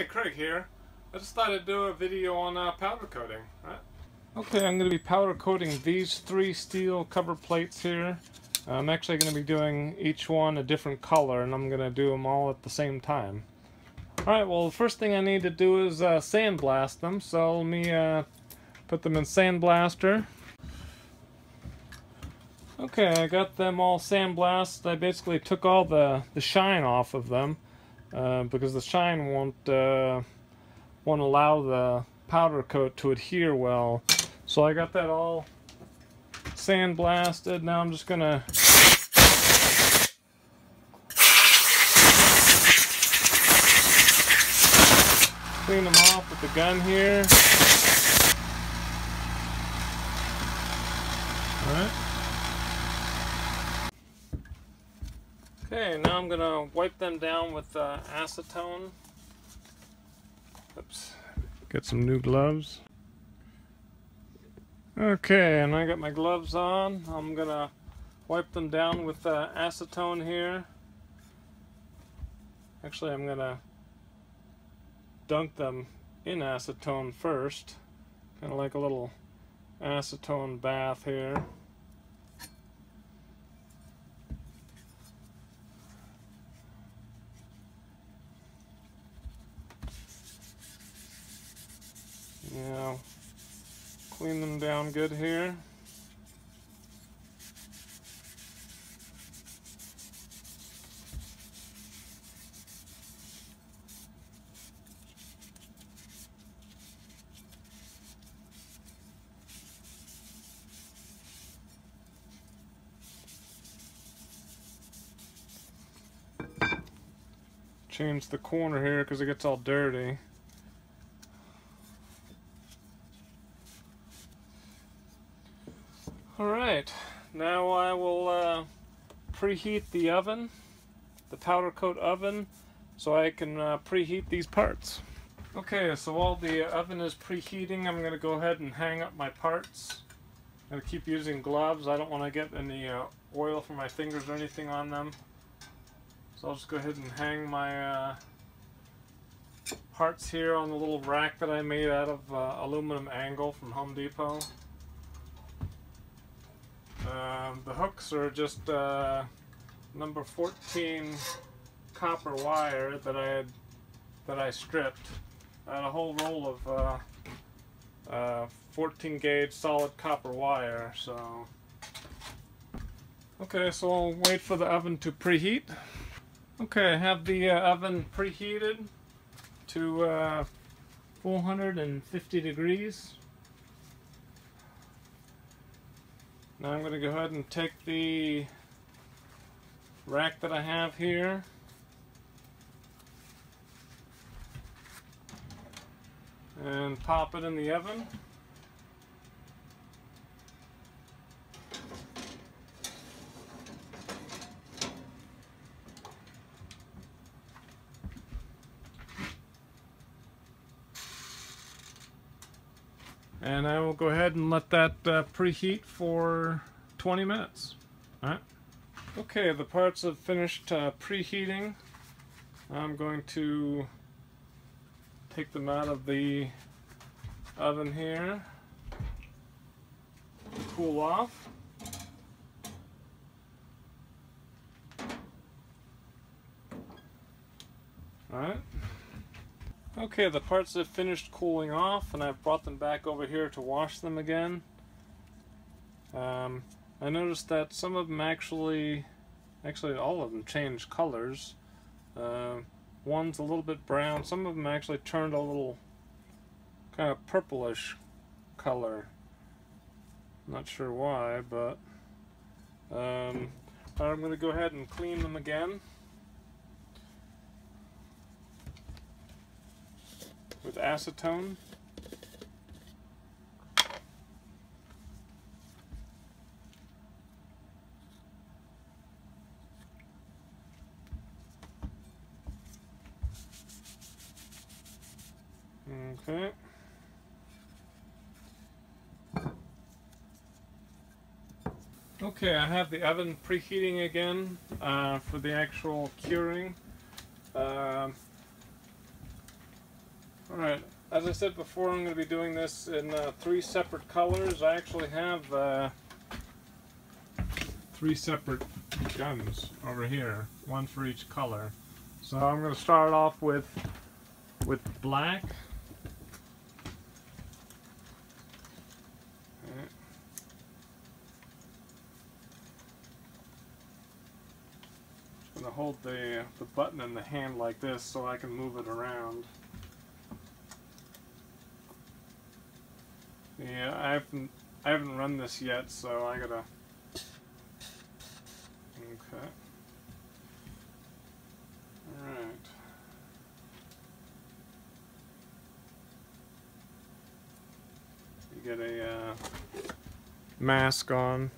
Hey, Craig here. I just thought I'd do a video on uh, powder coating. Right? Okay, I'm going to be powder coating these three steel cover plates here. I'm actually going to be doing each one a different color, and I'm going to do them all at the same time. Alright, well, the first thing I need to do is uh, sandblast them, so let me uh, put them in sandblaster. Okay, I got them all sandblasted. I basically took all the, the shine off of them. Uh, because the shine won't uh, won't allow the powder coat to adhere well. So I got that all sandblasted. Now I'm just gonna clean them off with the gun here. Alright. Okay, now I'm going to wipe them down with uh, acetone. Oops. Get some new gloves. Okay, and I got my gloves on. I'm going to wipe them down with uh, acetone here. Actually, I'm going to dunk them in acetone first. Kind of like a little acetone bath here. Yeah, clean them down good here. Change the corner here because it gets all dirty. Alright, now I will uh, preheat the oven, the powder coat oven, so I can uh, preheat these parts. Okay, so while the oven is preheating, I'm going to go ahead and hang up my parts. I'm going to keep using gloves. I don't want to get any uh, oil from my fingers or anything on them. So I'll just go ahead and hang my uh, parts here on the little rack that I made out of uh, aluminum angle from Home Depot. Um, the hooks are just uh, number 14 copper wire that I had that I stripped. Had a whole roll of uh, uh, 14 gauge solid copper wire. So okay, so I'll wait for the oven to preheat. Okay, I have the uh, oven preheated to uh, 450 degrees. Now I'm going to go ahead and take the rack that I have here and pop it in the oven. And I will go ahead and let that uh, preheat for 20 minutes. All right. Okay, the parts have finished uh, preheating. I'm going to take them out of the oven here, cool off. Alright. Okay, the parts have finished cooling off and I've brought them back over here to wash them again. Um, I noticed that some of them actually, actually all of them changed colors. Uh, one's a little bit brown, some of them actually turned a little kind of purplish color. Not sure why, but um, I'm going to go ahead and clean them again. With acetone. Okay. Okay, I have the oven preheating again uh, for the actual curing. Uh, Alright, as I said before, I'm going to be doing this in uh, three separate colors. I actually have uh, three separate guns over here, one for each color. So I'm going to start off with with black. I'm going to hold the, the button in the hand like this so I can move it around. Yeah, I haven't I haven't run this yet, so I gotta. Okay. All right. You get a uh, mask on.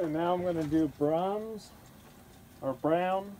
And now I'm going to do bronze or brown.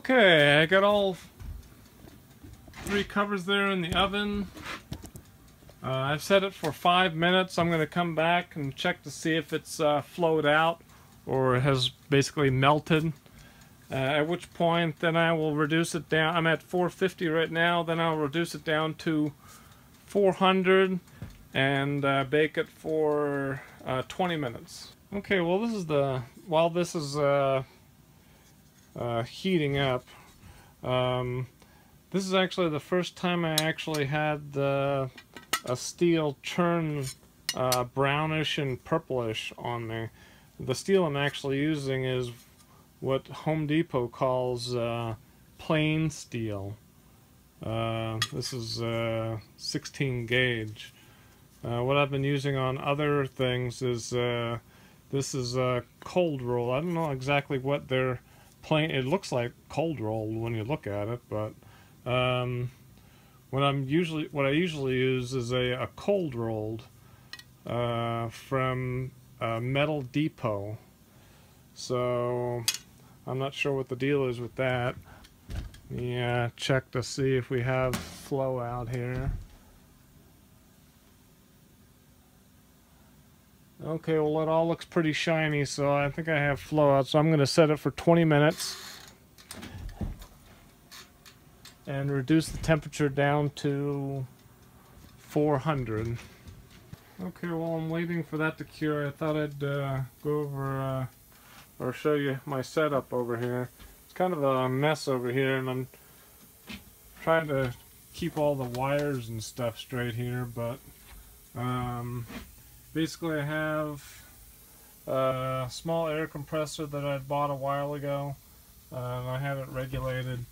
Okay, I got all three covers there in the oven. Uh, I've set it for five minutes. I'm going to come back and check to see if it's uh, flowed out or has basically melted. Uh, at which point, then I will reduce it down. I'm at 450 right now. Then I'll reduce it down to 400 and uh, bake it for uh, 20 minutes. Okay, well this is the while this is uh, uh, heating up. Um, this is actually the first time I actually had the, a steel turn uh, brownish and purplish on there. The steel I'm actually using is what Home Depot calls uh, plain steel. Uh, this is uh, 16 gauge. Uh, what I've been using on other things is uh, this is a cold roll. I don't know exactly what they're plain. It looks like cold rolled when you look at it, but um, what I'm usually what I usually use is a, a cold rolled uh, from Metal Depot. So I'm not sure what the deal is with that. Yeah, check to see if we have flow out here. Okay, well it all looks pretty shiny, so I think I have flow out. So I'm going to set it for 20 minutes. And reduce the temperature down to 400. Okay, while I'm waiting for that to cure, I thought I'd uh, go over uh, or show you my setup over here. It's kind of a mess over here, and I'm trying to keep all the wires and stuff straight here, but um, basically I have a small air compressor that I bought a while ago, I have it regulated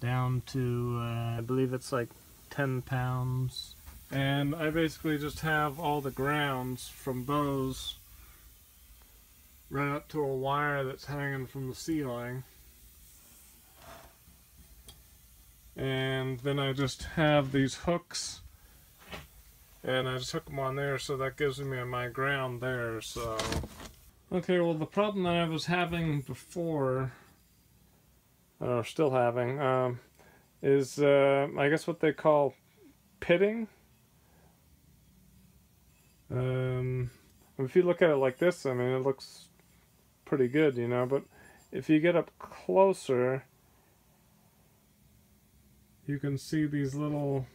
down to, uh, I believe it's like 10 pounds. And I basically just have all the grounds from those right up to a wire that's hanging from the ceiling. And then I just have these hooks and I just hook them on there so that gives me my ground there so. Okay well the problem that I was having before or still having um, is uh, I guess what they call pitting? Um, if you look at it like this I mean it looks pretty good you know but if you get up closer you can see these little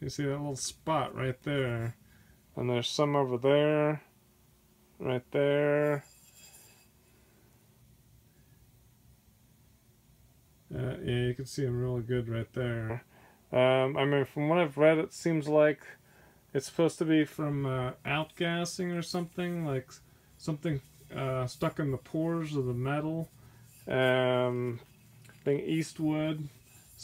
you see that little spot right there. And there's some over there, right there. Uh, yeah, you can see them really good right there. Um, I mean, from what I've read, it seems like it's supposed to be from uh, outgassing or something, like something uh, stuck in the pores of the metal. Um, I think Eastwood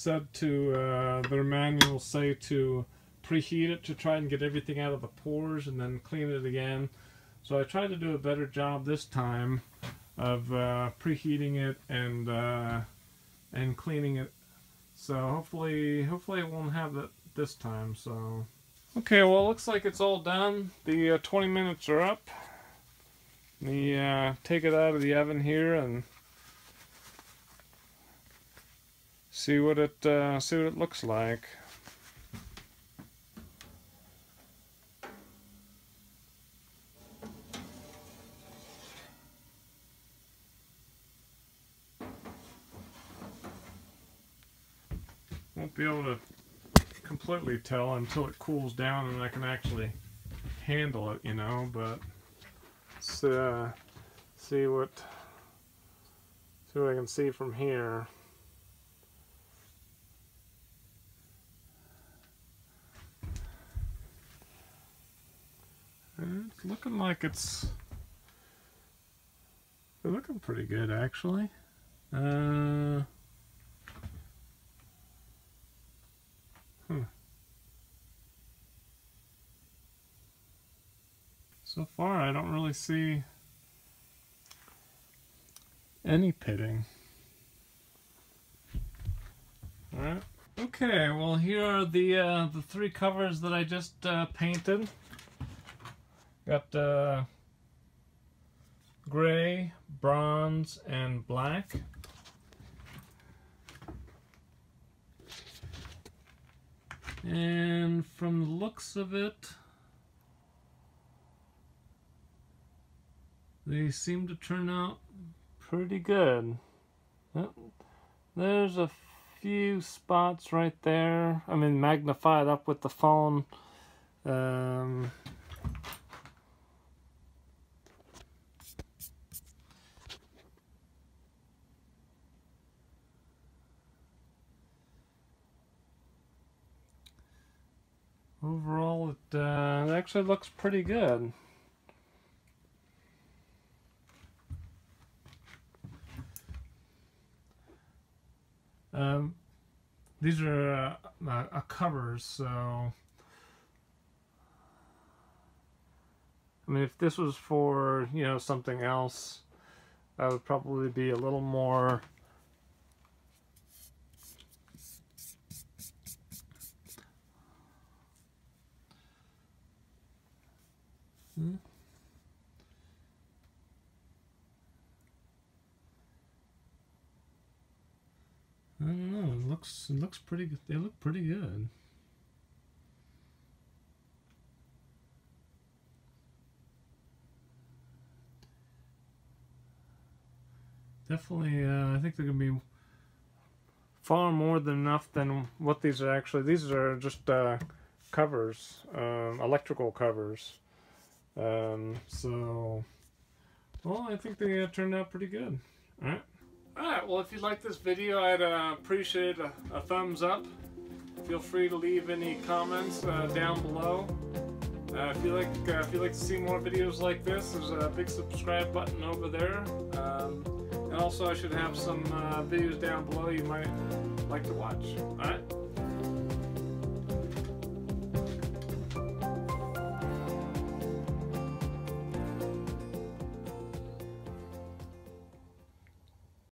said to uh, their manual say to preheat it to try and get everything out of the pores and then clean it again. So I tried to do a better job this time of uh, preheating it and uh, and cleaning it. So hopefully hopefully it won't have that this time. So okay, well it looks like it's all done. The uh, 20 minutes are up. Me uh, take it out of the oven here and see what it uh, see what it looks like. Won't be able to completely tell until it cools down and I can actually handle it, you know, but let's uh, see what see what I can see from here. It's looking like it's looking pretty good actually. Uh, hmm. So far I don't really see any pitting. Alright. Okay, well here are the uh, the three covers that I just uh, painted. Got the gray, bronze, and black. And from the looks of it, they seem to turn out pretty good. There's a few spots right there. I mean, magnified up with the phone. Um, overall it uh, actually looks pretty good. Um, these are uh, uh, covers, so I mean, if this was for you know something else, I would probably be a little more looks it looks pretty good. They look pretty good. Definitely, uh, I think they're gonna be far more than enough than what these are actually. These are just uh, covers, um, electrical covers. Um, so, well, I think they uh, turned out pretty good. All right. All right. Well, if you like this video, I'd uh, appreciate a, a, thumbs up. Feel free to leave any comments uh, down below. Uh, if you like, uh, if you like to see more videos like this, there's a big subscribe button over there. Um, and also, I should have some uh, videos down below you might like to watch. All right.